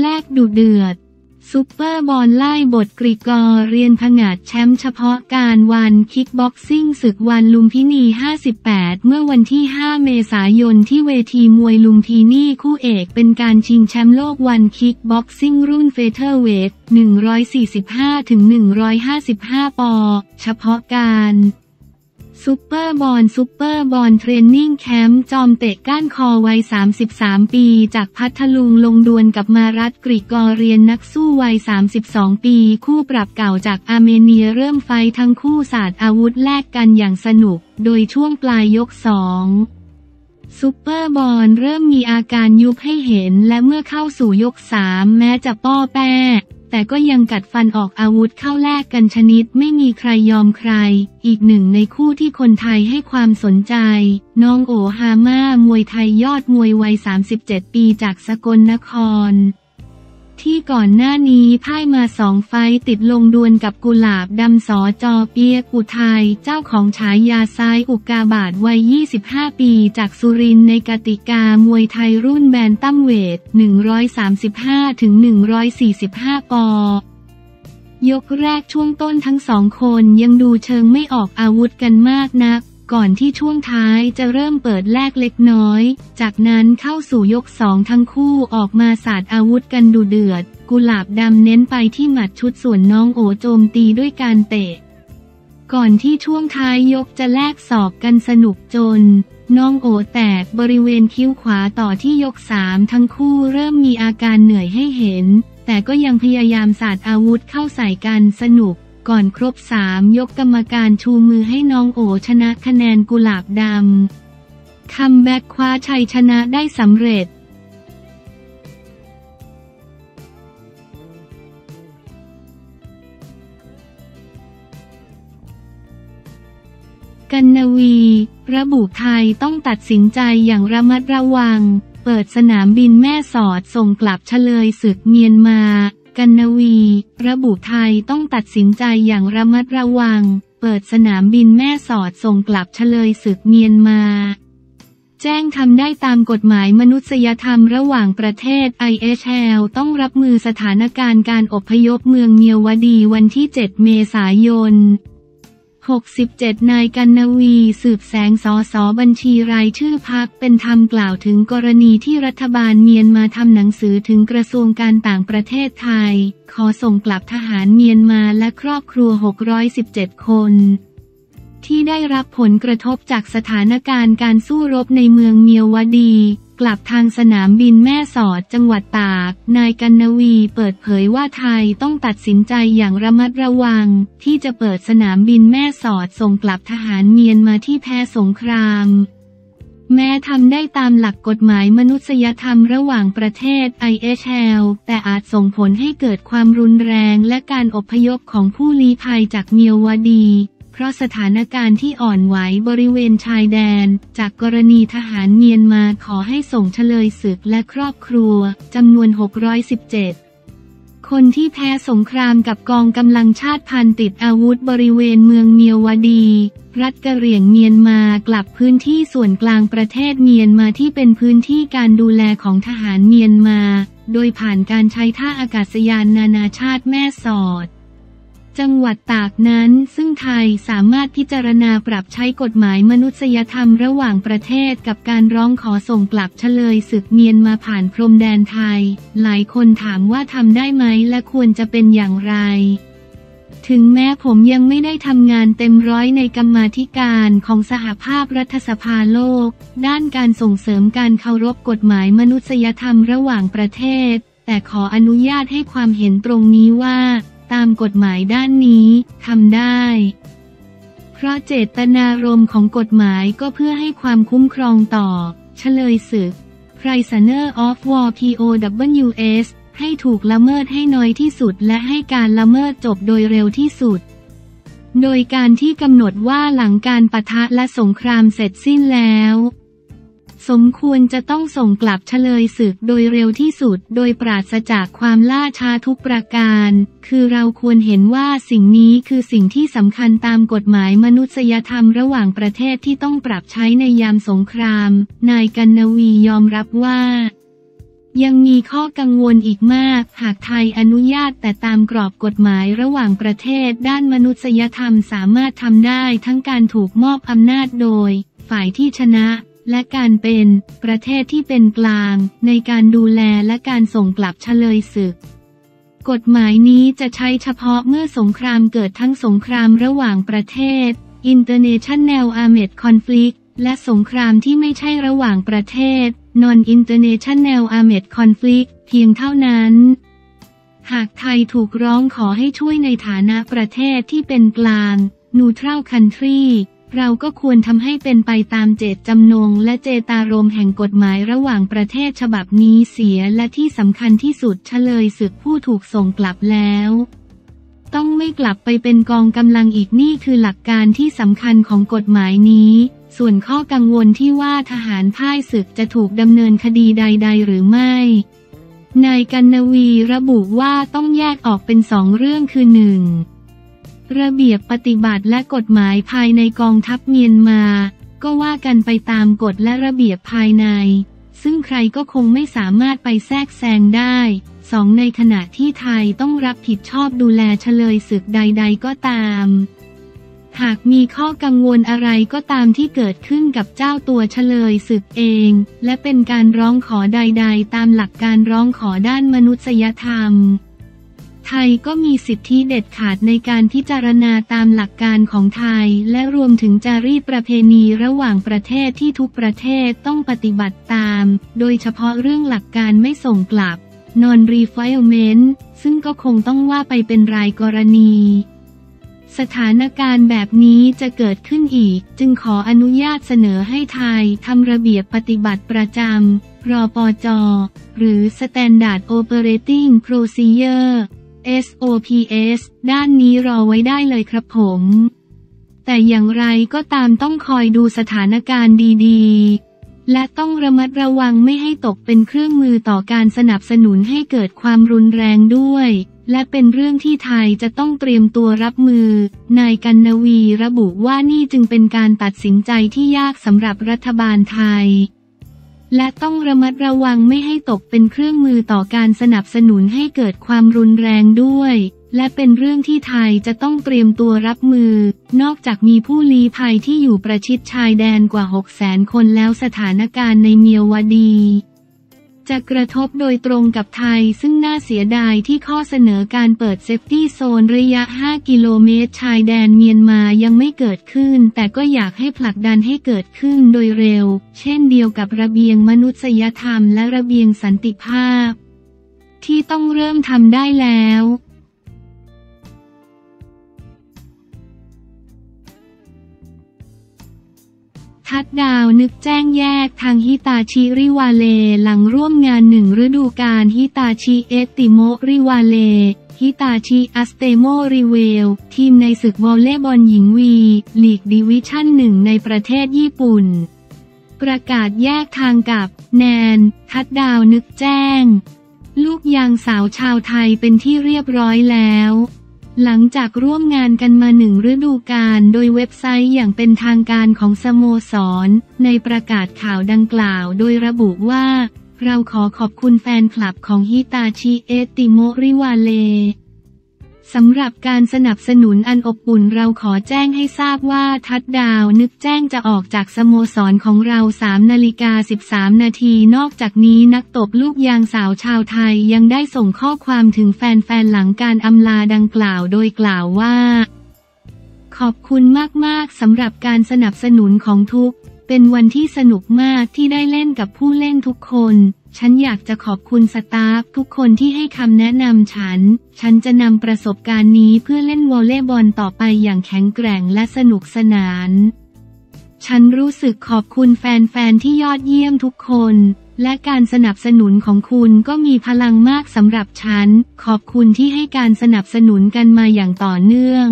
แลกดุเดือดซุปเปอร์บอนไล่บดกริกอเรียนผงาดแชมป์เฉพาะกาล ONE คิกบ็อกซิ่งศึก ONE ลุมพินี 58 เมื่อวันที่ 5 เมษายนที่เวทีมวยลุมพินีคู่เอกเป็นการชิงแชมป์โลก ONE คิกบ็อกซิ่งรุ่นเฟเธอร์เวท 145-155 ปอนด์ เฉพาะกาล ซุปเปอร์บอน ซุปเปอร์บอน Training Camp จอมเตะก้านคอวัย 33 ปี จากพัทลุงลงดวลกับมารัตกริกอเรียนนักสู้วัย 32 ปี คู่ปรับเก่าจากอาร์เมเนียเริ่มไฟต์ทั้งคู่สาดอาวุธแลกกันอย่างสนุก โดยช่วงปลายยกสองซุปเปอร์บอนเริ่มมีอาการยุบให้เห็นและเมื่อเข้าสู่ยกสามแม้จะป้อแป้ แต่ก็ยังกัดฟันออกอาวุธเข้าแลกกันชนิดไม่มีใครยอมใคร อีกหนึ่งในคู่ที่คนไทยให้ความสนใจ น้องโอฮาม่ามวยไทยยอดมวยวัย 37 ปีจากสกลนคร ที่ก่อนหน้านี้พ่ายมาสองไฟติดลงดวลกับกุหลาบดำสอจอเปียกุไทยเจ้าของฉายาซ้ายอุกาบาทวัย 25 ปีจากสุรินในกติกามวยไทยรุ่นแบนตั้มเวท 135-145 ปอยกแรกช่วงต้นทั้งสองคนยังดูเชิงไม่ออกอาวุธกันมากนัก ก่อนที่ช่วงท้ายจะเริ่มเปิดแลกเล็กน้อย จากนั้นเข้าสู่ยกสองทั้งคู่ออกมาสาดอาวุธกันดูเดือด กุหลาบดำเน้นไปที่หมัดชุดส่วนน้องโอโจมตีด้วยการเตะ ก่อนที่ช่วงท้ายยกจะแลกศอกกันสนุกจน น้องโอแตกบริเวณคิ้วขวาต่อที่ยกสามทั้งคู่เริ่มมีอาการเหนื่อยให้เห็น แต่ก็ยังพยายามสาดอาวุธเข้าใส่กันสนุก ก่อนครบสามยกกรรมการชูมือให้น้องโอชนะคะแนนกุหลาบดำ comeback คว้าชัยชนะได้สำเร็จกัณวีร์ ระบุไทยต้องตัดสินใจอย่างระมัดระวัง เปิดสนามบินแม่สอดส่งกลับเชลยศึกเมียนมา กันนวี ระบุไทยต้องตัดสินใจอย่างระมัดระวัง เปิดสนามบินแม่สอดส่งกลับเฉลยศึกเมียนมา แจ้งทำได้ตามกฎหมายมนุษยธรรมระหว่างประเทศ IHL ต้องรับมือสถานการณ์การอบพยพเมืองเมียวดีวันที่ 7 เมษายน 67 นายกันนวี สืบแสงสอสอบัญชีรายชื่อพักเป็นธรรมกล่าวถึงกรณีที่รัฐบาลเมียนมาทำหนังสือถึงกระทรวงการต่างประเทศไทย ขอส่งกลับทหารเมียนมาและครอบครัว 617 คน ที่ได้รับผลกระทบจากสถานการณ์การสู้รบในเมืองเมียวดี กลับทางสนามบินแม่สอดจังหวัดตาก นายกันนวีเปิดเผยว่าไทยต้องตัดสินใจอย่างระมัดระวัง ที่จะเปิดสนามบินแม่สอดส่งกลับทหารเมียนมาที่แพ้สงครามแม้ทำได้ตามหลักกฎหมายมนุษยธรรมระหว่างประเทศ IHL แต่อาจส่งผลให้เกิดความรุนแรงและการอพยพของผู้ลี้ภัยจากเมียวดี เพราะสถานการณ์ที่อ่อนไหวบริเวณชายแดน จากกรณีทหารเมียนมาขอให้ส่งเฉลยศึกและครอบครัวจำนวน 617คนที่แพ้สงครามกับกองกำลังชาติพันติดอาวุธบริเวณเมืองเมียวดี รัฐกะเหรี่ยงเมียนมากลับพื้นที่ส่วนกลางประเทศเมียนมาที่เป็นพื้นที่การดูแลของทหารเมียนมา โดยผ่านการใช้ท่าอากาศยานนานาชาติแม่สอด จังหวัดตากนั้น ซึ่งไทยสามารถพิจารณาปรับใช้กฎหมายมนุษยธรรมระหว่างประเทศกับการร้องขอส่งกลับเฉลยศึกเมียนมาผ่านพรมแดนไทย หลายคนถามว่าทำได้ไหมและควรจะเป็นอย่างไร ถึงแม้ผมยังไม่ได้ทำงานเต็มร้อยในกรรมาธิการของสหภาพรัฐสภาโลก ด้านการส่งเสริมการเคารพกฎหมายมนุษยธรรมระหว่างประเทศ แต่ขออนุญาตให้ความเห็นตรงนี้ว่า ตามกฎหมายด้านนี้ทำได้ เพราะเจตนารมณ์ของกฎหมายก็เพื่อให้ความคุ้มครองต่อ เฉลยศึก Prisoner of War POWS ให้ถูกละเมิดให้น้อยที่สุดและให้การละเมิดจบโดยเร็วที่สุด โดยการที่กำหนดว่าหลังการปะทะและสงครามเสร็จสิ้นแล้ว สมควรจะต้องส่งกลับเฉลยศึกโดยเร็วที่สุด โดยปราศจากความล่าช้าทุกประการ คือเราควรเห็นว่าสิ่งนี้คือสิ่งที่สำคัญตามกฎหมายมนุษยธรรมระหว่างประเทศที่ต้องปรับใช้ในยามสงคราม นายกันนวียอมรับว่ายังมีข้อกังวลอีกมาก หากไทยอนุญาตแต่ตามกรอบกฎหมายระหว่างประเทศด้านมนุษยธรรมสามารถทำได้ทั้งการถูกมอบอำนาจโดย ฝ่ายที่ชนะ และการเป็นประเทศที่เป็นกลาง ในการดูแลและการส่งกลับเฉลยศึก กฎหมายนี้จะใช้เฉพาะเมื่อสงครามเกิดทั้งสงครามระหว่างประเทศ International Armed Conflict และสงครามที่ไม่ใช่ระหว่างประเทศ Non-International Armed Conflict เพียงเท่านั้น หากไทยถูกร้องขอให้ช่วยในฐานะประเทศที่เป็นกลาง Neutral Country เราก็ควรทำให้เป็นไปตามเจตจำนง และเจตารมณ์แห่งกฎหมายระหว่างประเทศฉบับนี้เสียและที่สำคัญที่สุดเฉลยศึกผู้ถูกส่งกลับแล้ว ต้องไม่กลับไปเป็นกองกำลังอีกนี่คือหลักการที่สำคัญของกฎหมายนี้ ส่วนข้อกังวลที่ว่าทหารพ่ายศึกจะถูกดำเนินคดีใด ๆ หรือไม่นายกันนวีระบุว่าต้องแยกออกเป็นสองเรื่องคือหนึ่ง ระเบียบปฏิบัติและกฎหมายภายในกองทัพเมียนมา ก็ว่ากันไปตามกฎและระเบียบภายใน ซึ่งใครก็คงไม่สามารถไปแทรกแซงได้สองในขณะที่ไทยต้องรับผิดชอบดูแลเฉลยศึกใด ๆ ก็ตาม หากมีข้อกังวลอะไรก็ตามที่เกิดขึ้นกับเจ้าตัวเฉลยศึกเอง และเป็นการร้องขอใด ๆ ตามหลักการร้องขอด้านมนุษยธรรม ไทยก็มีสิทธิเด็ดขาดในการพิจารณาตามหลักการของไทย และรวมถึงจารีตประเพณีระหว่างประเทศที่ทุกประเทศต้องปฏิบัติตาม โดยเฉพาะเรื่องหลักการไม่ส่งกลับ non refoulement ซึ่งก็คงต้องว่าไปเป็นรายกรณีสถานการณ์แบบนี้จะเกิดขึ้นอีก จึงขออนุญาตเสนอให้ไทยทำระเบียบปฏิบัติประจำรอปจหรือ Standard Operating Procedure SOPS ด้านนี้รอไว้ได้เลยครับผม แต่อย่างไรก็ตามต้องคอยดูสถานการณ์ดีๆ และต้องระมัดระวังไม่ให้ตกเป็นเครื่องมือต่อการสนับสนุนให้เกิดความรุนแรงด้วย และเป็นเรื่องที่ไทยจะต้องเตรียมตัวรับมือ นายกันนวีระบุว่านี่จึงเป็นการตัดสินใจที่ยากสำหรับรัฐบาลไทย และต้องระมัดระวังไม่ให้ตกเป็นเครื่องมือต่อการสนับสนุนให้เกิดความรุนแรงด้วย และเป็นเรื่องที่ไทยจะต้องเตรียมตัวรับมือ นอกจากมีผู้ลี้ภัยที่อยู่ประชิดชายแดนกว่า 6 0แสนคนแล้วสถานการณ์ในเมียวดี จะกระทบโดยตรงกับไทย ซึ่งน่าเสียดายที่ข้อเสนอการเปิดเซฟตี้โซนระยะ 5 กิโลเมตร ชายแดนเมียนมายังไม่เกิดขึ้น แต่ก็อยากให้ผลักดันให้เกิดขึ้นโดยเร็ว เช่นเดียวกับระเบียงมนุษยธรรมและระเบียงสันติภาพ ที่ต้องเริ่มทำได้แล้ว ทัดดาวนึกแจ้งแยกทางฮิตาชิริวาเล หลังร่วมงานหนึ่งฤดูกาลฮิตาชิเอติโมริวาเลฮิตาชิอัสเตโมริเวล ทีมในศึกวอลเลย์บอลหญิงวี ลีกดิวิชั่นหนึ่งในประเทศญี่ปุ่น ประกาศแยกทางกับแนน ทัดดาวนึกแจ้ง ลูกยางสาวชาวไทยเป็นที่เรียบร้อยแล้ว หลังจากร่วมงานกันมาหนึ่งฤดูกาลโดยเว็บไซต์อย่างเป็นทางการของสโมสร ในประกาศข่าวดังกล่าวโดยระบุว่า เราขอขอบคุณแฟนคลับของฮิตาชิเอติโมริวาเล สำหรับการสนับสนุนอันอบอุ่นเราขอแจ้งให้ทราบว่าทัดดาวนึกแจ้งจะออกจากสโมสรของเรา3นาฬิกา13 นาทีนอกจากนี้นักตบลูกยางสาวชาวไทยยังได้ส่งข้อความถึงแฟนๆหลังการอำลาดังกล่าวโดยกล่าวว่า ขอบคุณมากๆสำหรับการสนับสนุนของทุก เป็นวันที่สนุกมากที่ได้เล่นกับผู้เล่นทุกคน ฉันอยากจะขอบคุณสตาฟทุกคนที่ให้คำแนะนำฉัน ฉันจะนำประสบการณ์นี้เพื่อเล่นวอลเลย์บอลต่อไปอย่างแข็งแกร่งและสนุกสนาน ฉันรู้สึกขอบคุณแฟนๆที่ยอดเยี่ยมทุกคน และการสนับสนุนของคุณก็มีพลังมากสำหรับฉัน ขอบคุณที่ให้การสนับสนุนกันมาอย่างต่อเนื่อง